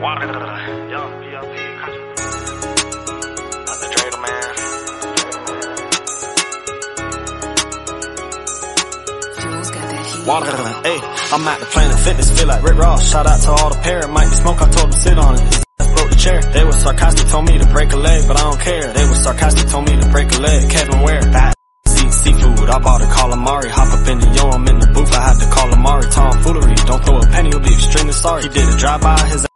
Water, young. Water, hey, I'm at the Planet Fitness, feel like Rick Ross. Shout out to all the pair, might be smoke, I told them sit on it. His broke the chair. They was sarcastic, told me to break a leg, but I don't care. They was sarcastic, told me to break a leg. Kevin Ware, that see seafood. I bought a calamari, hop up in the yo, I'm in the booth. I had to call Amari, tomfoolery. Don't throw a penny, you'll be extremely sorry. He did a drive by, his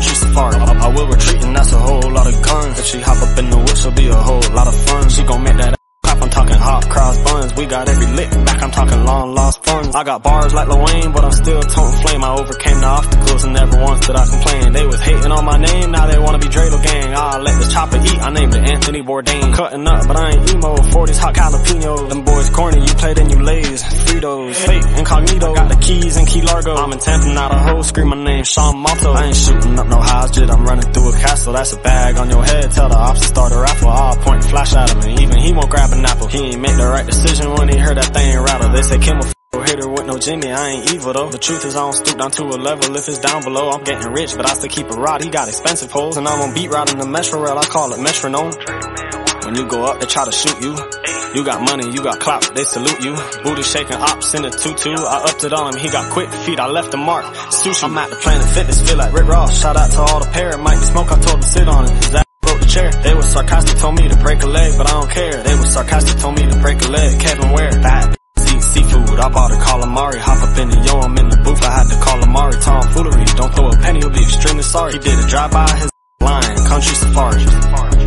country safari. I, I will retreat, and that's a whole lot of guns. If she hop up in the whip, she'll be a whole lot of fun. She gon' make that clap. I'm talking hot cross buns. We got every lick back. I'm talking long lost funds. I got bars like Lil Wayne, but I'm still toting flame. I overcame the obstacles and never once did I complain. They was hating on my name, now they wanna be Dreidel Anthony Bourdain. Cutting up, but I ain't emo. 40s hot jalapenos. Them boys corny. You played and you lays. Fritos, fake incognito. Got the keys in Key Largo. I'm in Tampa, not a hoe. Scream my name, Sean Malto. I ain't shooting up no jit. I'm running through a castle. That's a bag on your head. Tell the ops to start a raffle. I'll point and flash at him, and even he won't grab an apple. He ain't make the right decision when he heard that thing rattle. They say Kim Jimmy. I ain't evil though. The truth is I don't stoop down to a level if it's down below. I'm getting rich, but I still keep a rod. He got expensive holes, and I'm on beat riding the metro rail. I call it metronome. When you go up, they try to shoot you. You got money, you got clout, they salute you. Booty shaking ops in a tutu. I upped it on him, he got quick feet, I left a mark. Sushi. I'm at the Planet Fitness, feel like Rick Ross. Shout out to all the pair, might be smoke, I told him sit on it. Ass broke the chair. They was sarcastic, told me to break a leg, but I don't care. They was sarcastic, told me to break a leg. Kevin Ware, that. I bought a calamari, hop up in the yo, I'm in the booth. I had to call Amari, tomfoolery. Don't throw a penny, you'll be extremely sorry. He did a drive by, his lying, country safari.